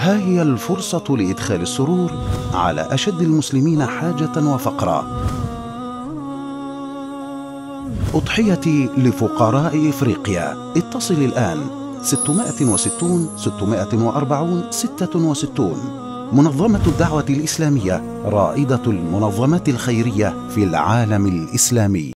ها هي الفرصة لإدخال السرور على أشد المسلمين حاجة وفقرا أضحيتي لفقراء إفريقيا. اتصل الآن 660 640 66 منظمة الدعوة الإسلامية رائدة المنظمات الخيرية في العالم الإسلامي.